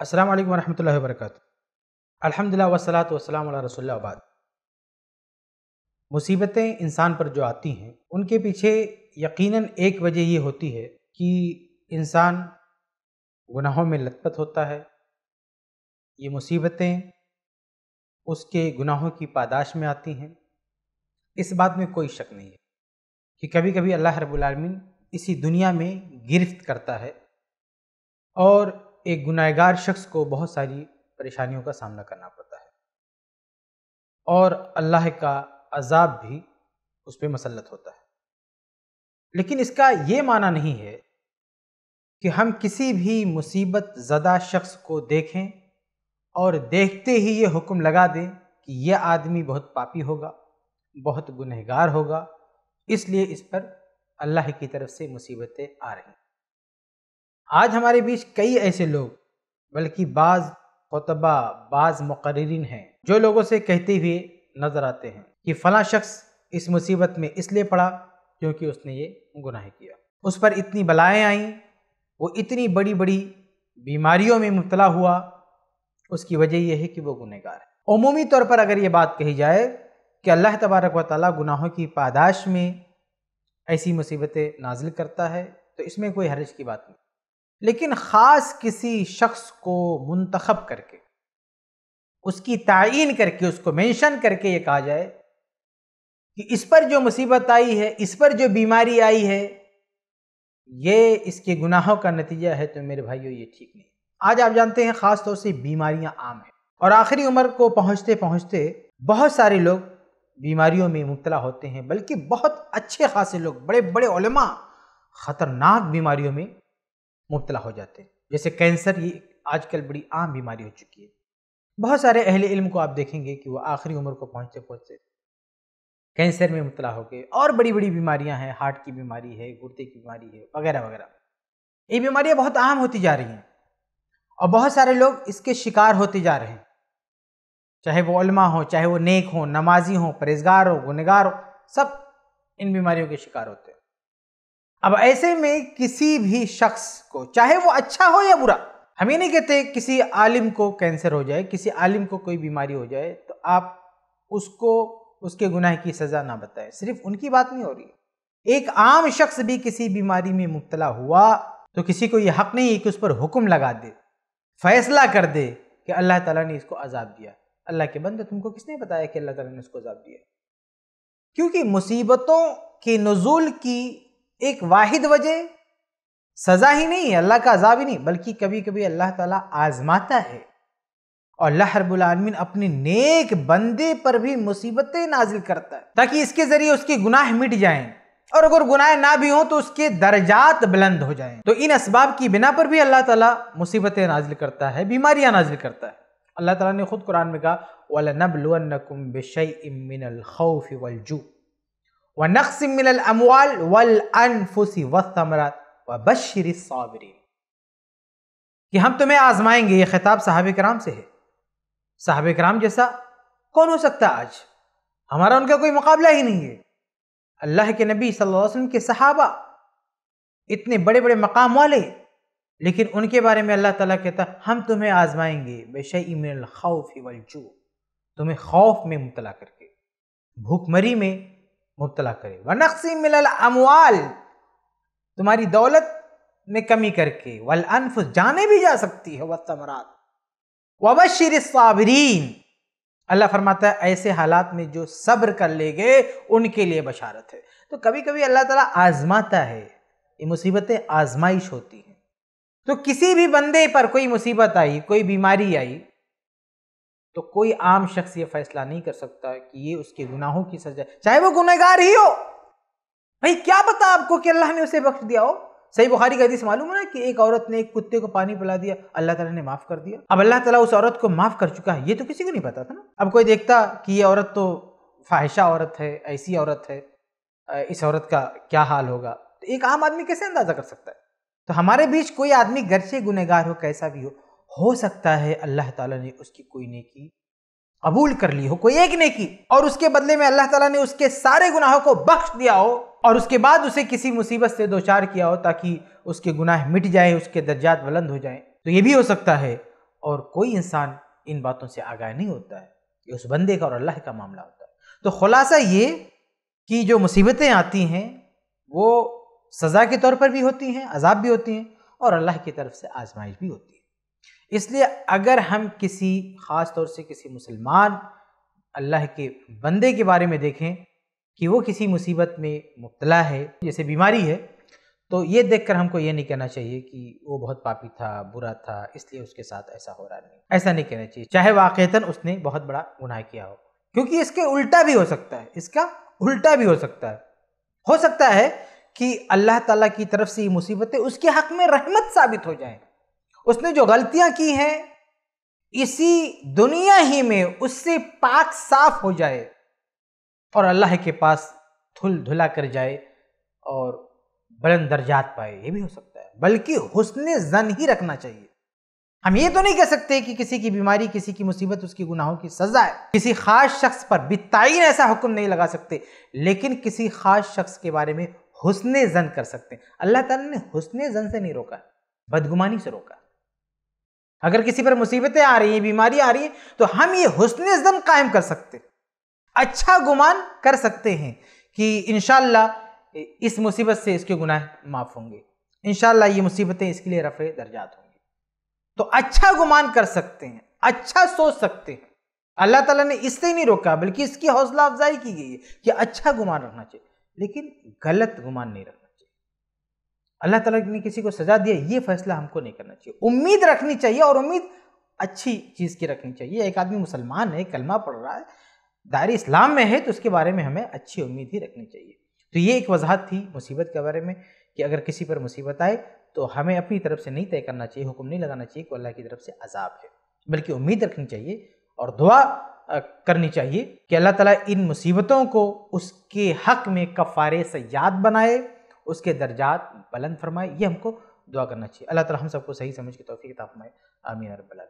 अस्सलाम वालेकुम रहमतुल्लाहि व बरकातुहू अल्हम्दुलिल्लाह वस्सलातु वस्सलामु अला रसूलिल्लाह बाद मुसीबतें इंसान पर जो आती हैं, उनके पीछे यकीनन एक वजह ये होती है कि इंसान गुनाहों में लतपत होता है। ये मुसीबतें उसके गुनाहों की पादाश में आती हैं। इस बात में कोई शक नहीं है कि कभी कभी अल्लाह रब्बुल इसी दुनिया में गिरफ्त करता है और एक गुनाहगार शख्स को बहुत सारी परेशानियों का सामना करना पड़ता है। और अल्लाह का अजाब भी उस पर मसलत होता है। लेकिन इसका ये माना नहीं है कि हम किसी भी मुसीबत ज़दा शख्स को देखें और देखते ही ये हुक्म लगा दें कि यह आदमी बहुत पापी होगा, बहुत गुनहगार होगा, इसलिए इस पर अल्लाह की तरफ़ से मुसीबतें आ रही आज हमारे बीच कई ऐसे लोग, बल्कि बाज़ खुतबा, बाज़ मुकर्रीन हैं, जो लोगों से कहते हुए नज़र आते हैं कि फ़ला शख्स इस मुसीबत में इसलिए पड़ा क्योंकि उसने ये गुनाह किया। उस पर इतनी बलाएँ आईं, वो इतनी बड़ी बड़ी बीमारियों में मुबतला हुआ, उसकी वजह यह है कि वो गुनहगार है। अमूमी तौर पर अगर ये बात कही जाए कि अल्लाह तबारक व ताली गुनाहों की पादाश में ऐसी मुसीबतें नाजिल करता है तो इसमें कोई हरज की बात नहीं। लेकिन ख़ास किसी शख्स को मुंतखब करके, उसकी तयन करके, उसको मेंशन करके ये कहा जाए कि इस पर जो मुसीबत आई है, इस पर जो बीमारी आई है, ये इसके गुनाहों का नतीजा है। तो मेरे भाइयों, ये ठीक नहीं। आज आप जानते हैं, ख़ास तौर से बीमारियाँ आम हैं। और आखिरी उम्र को पहुँचते पहुँचते बहुत सारे लोग बीमारियों में मुबतला होते हैं, बल्कि बहुत अच्छे खासे लोग बड़े बड़े उलमा, ख़तरनाक बीमारियों में मुबतला हो जाते हैं। जैसे कैंसर, ये आजकल बड़ी आम बीमारी हो चुकी है। बहुत सारे अहल इल्म को आप देखेंगे कि वो आखिरी उम्र को पहुँचते पहुँचते कैंसर में मुबतला हो गए। और बड़ी बड़ी बीमारियाँ हैं, हार्ट की बीमारी है, गुर्दे की बीमारी है, वगैरह वगैरह। ये बीमारियाँ बहुत आम होती जा रही हैं। और बहुत सारे लोग इसके शिकार होते जा रहे हैं। चाहे वो उलमा हो, चाहे वो नेक हो, नमाजी हो, परहेजगार हो गुनगार हो, सब इन बीमारियों के शिकार होते हैं। अब ऐसे में किसी भी शख्स को, चाहे वो अच्छा हो या बुरा, हम ये नहीं कहते किसी आलिम को कैंसर हो जाए, किसी आलिम को कोई बीमारी हो जाए तो आप उसको, उसके गुनाह की सज़ा ना बताएँ। सिर्फ़ उनकी बात नहीं हो रही एक आम शख्स भी किसी बीमारी में मुबतला हुआ तो किसी को यह हक नहीं है कि उस पर हुक्म लगा दे, फैसला कर दे कि अल्लाह ताला ने इसको अजाब दिया। अल्लाह के बंदे तुमको किसने बताया कि अल्लाह ताला ने इसको अजाब दिया? क्योंकि मुसीबतों के नजूल की एक वाहिद वजह, सजा ही नहीं है अल्लाह का अजाब ही नहीं, बल्कि कभी कभी अल्लाह ताला आजमाता है। और अल्लाह रब्बुल आलमीन अपने नेक बंदे पर भी मुसीबतें नाजिल करता है, ताकि इसके ज़रिए उसके गुनाह मिट जाएँ। और अगर गुनाह ना भी हो तो उसके दर्जात बुलंद हो जाएँ। तो इन असबाब की बिना पर भी अल्लाह ताला मुसीबतें नाजिल करता है, बीमारियाँ नाजिल करता है। अल्लाह ताला ने खुद कुरान में कहा, वलनबलुवन्नकुम बिशैइन मिनल खौफ वल जू। व नक्सिमिल अमवाल वल अनफुसी वमरात व कि हम तुम्हें आजमाएँगे, ये खिताब साहब कराम से है। साहब कराम जैसा कौन हो सकता आज? हमारा उनका कोई मुकाबला ही नहीं है। अल्लाह के नबी सल्लल्लाहु अलैहि वसल्लम के सहाबा इतने बड़े बड़े मकाम वाले, लेकिन उनके बारे में अल्लाह ताला कहता हम तुम्हें आजमाएँगे, बेशई खौफ वलजू तुम्हें खौफ में मुबतला करके। भूखमरी में मुबतला करे। व नक्सी मिलल अमवाल, तुम्हारी दौलत में कमी करके, वल अनफ जाने भी जा सकती है वह वबशिर साबरीन, अल्लाह फरमाता है, ऐसे हालात में जो सब्र कर ले गए उनके लिए बशारत है। तो कभी कभी अल्लाह ताला आजमाता है, ये मुसीबतें आजमाइश होती हैं। तो किसी भी बंदे पर कोई मुसीबत आई, कोई बीमारी आई तो कोई आम शख्स ये फैसला नहीं कर सकता कि ये उसके गुनाहों की सजा, चाहे वो गुनहगार ही हो। भाई, क्या पता आपको कि अल्लाह ने उसे बख्श दिया हो? सही बुखारी का हदीस मालूम है ना कि एक औरत ने एक कुत्ते को पानी पिला दिया, अल्लाह ताला ने माफ़ कर दिया। अब अल्लाह ताला उस औरत को माफ़ कर चुका है, ये तो किसी को नहीं पता था ना। अब कोई देखता कि ये औरत तो फाहिशा औरत है, ऐसी औरत है इस औरत का क्या हाल होगा? तो एक आम आदमी कैसे अंदाज़ा कर सकता है? तो हमारे बीच कोई आदमी घर से गुनहगार हो, कैसा भी हो हो सकता है अल्लाह ताला ने उसकी कोई नेकी कबूल कर ली हो, कोई एक नेकी, और उसके बदले में अल्लाह ताला ने उसके सारे गुनाहों को बख्श दिया हो, और उसके बाद उसे किसी मुसीबत से दो चार किया हो, ताकि उसके गुनाह मिट जाए, उसके दर्जात बुलंद हो जाए। तो ये भी हो सकता है, और कोई इंसान इन बातों से आगाह नहीं होता है। ये उस बंदे का और अल्लाह का मामला होता है। तो खुलासा ये कि जो मुसीबतें आती हैं, वो सज़ा के तौर पर भी होती हैं, अजाब भी होती हैं, और अल्लाह की तरफ़ से आजमाइश भी होती है। इसलिए अगर हम किसी, ख़ास तौर से किसी मुसलमान, अल्लाह के बंदे के बारे में देखें कि वो किसी मुसीबत में मुबतला है, जैसे बीमारी है तो ये देखकर हमको ये नहीं कहना चाहिए कि वो बहुत पापी था, बुरा था, इसलिए उसके साथ ऐसा हो रहा नहीं। ऐसा नहीं कहना चाहिए। चाहे वाक़ता उसने बहुत बड़ा गुनाह किया हो। क्योंकि इसके उल्टा भी हो सकता है, इसका उल्टा भी हो सकता है। हो सकता है कि अल्लाह ताला की तरफ़ से ये मुसीबतें उसके हक में रहमत साबित हो जाएँ। उसने जो गलतियाँ की हैं, इसी दुनिया ही में उससे पाक साफ़ हो जाए और अल्लाह के पास धुल धुला कर जाए और बुलंद दर्जात पाए। ये भी हो सकता है। बल्कि हुस्न जन ही रखना चाहिए। हम ये तो नहीं कह सकते कि किसी की बीमारी, किसी की मुसीबत, उसकी गुनाहों की सजा है। किसी खास शख्स पर बिताइन ऐसा हुक्म नहीं लगा सकते। लेकिन किसी खास शख्स के बारे में हुस्न जन कर सकते हैं। अल्लाह ताला ने हुस्न जन से नहीं रोका, बदगुमानी से रोका। अगर किसी पर मुसीबतें आ रही हैं, बीमारी आ रही है तो हम ये हुस्न जन कायम कर सकते अच्छा गुमान कर सकते हैं कि इनशाला इस मुसीबत से इसके गुनाह माफ़ होंगे। इन ये मुसीबतें इसके लिए रफ़े दर्जात होंगे। तो अच्छा गुमान कर सकते हैं अच्छा सोच सकते हैं। अल्लाह ताला ने इससे नहीं रोका, बल्कि इसकी हौसला अफजाई की गई है कि अच्छा गुमान रखना चाहिए। लेकिन गलत गुमान नहीं रखना अल्लाह ताला ने किसी को सजा दिया, ये फैसला हमको नहीं करना चाहिए। उम्मीद रखनी चाहिए और उम्मीद अच्छी चीज़ की रखनी चाहिए। एक आदमी मुसलमान है, कलमा पढ़ रहा है दायरे इस्लाम में है तो उसके बारे में हमें अच्छी उम्मीद ही रखनी चाहिए। तो ये एक वजाहत थी मुसीबत के बारे में कि अगर किसी पर मुसीबत आए तो हमें अपनी तरफ़ से नहीं तय करना चाहिए, हुक्म नहीं लगाना चाहिए कि अल्लाह की तरफ़ से अजाब है। बल्कि उम्मीद रखनी चाहिए और दुआ करनी चाहिए कि अल्लाह ताला इन मुसीबतों को उसके हक में कफ़ारे से याद बनाए उसके दर्जात बुलंद फरमाए, ये हमको दुआ करना चाहिए। अल्लाह ताला हम सबको सही समझ के तोफ़ी किताब फरमाए। आमीन रब्बल